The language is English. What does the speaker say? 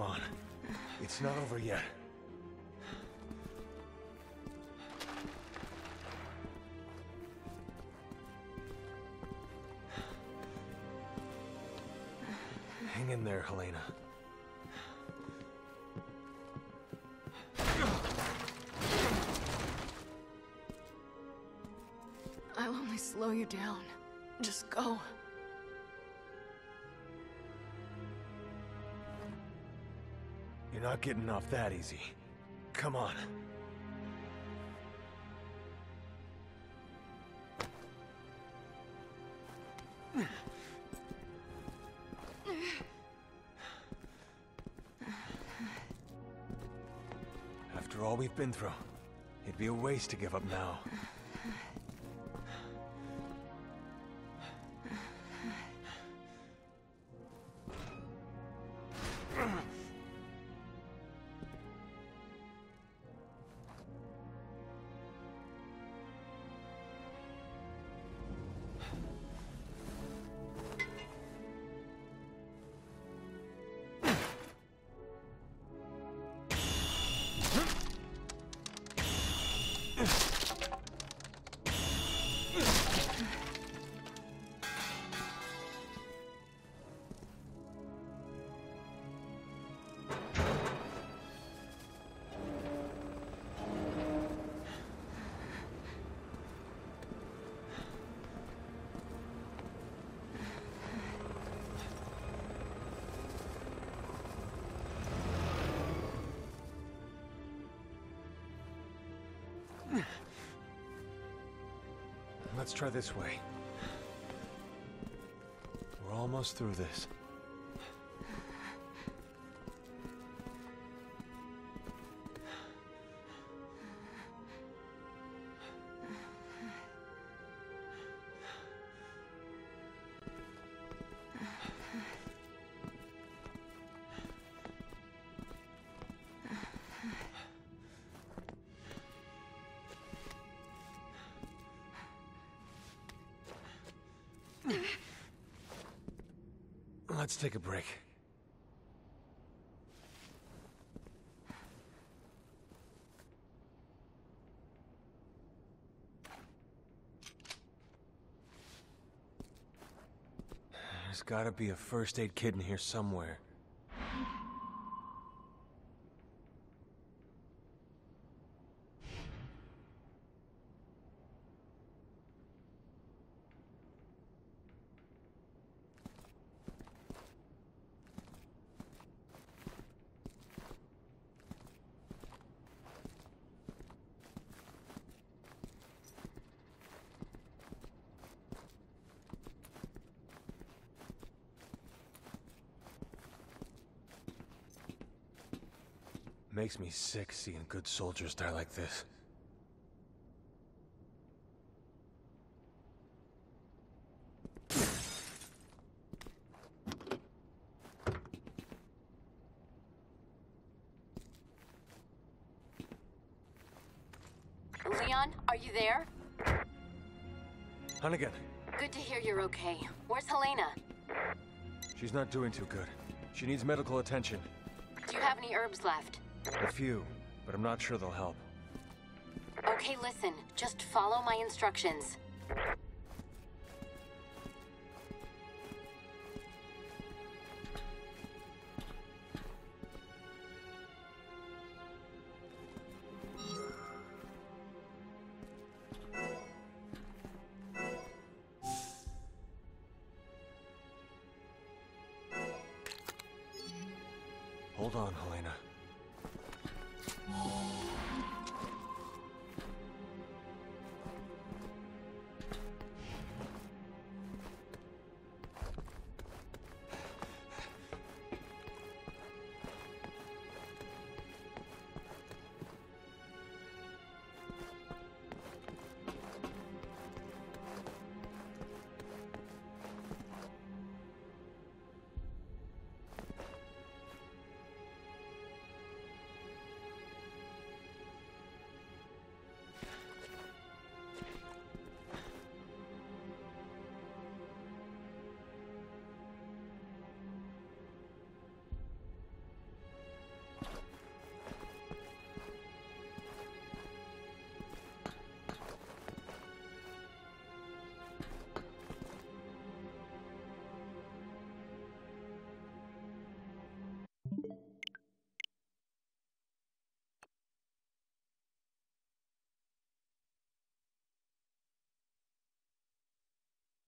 Come on. It's not over yet. Hang in there, Helena. I'll only slow you down. Just go. You're not getting off that easy. Come on. After all we've been through, it'd be a waste to give up now. Let's try this way. We're almost through this. Let's take a break. There's gotta be a first aid kit in here somewhere. Makes me sick seeing good soldiers die like this. Leon, are you there? Hunnigan, Good to hear you're okay. Where's Helena? she's not doing too good. She needs medical attention. Do you have any herbs left? A few, but I'm not sure they'll help. Okay, listen. Just follow my instructions. Hold on, Helena. Oh.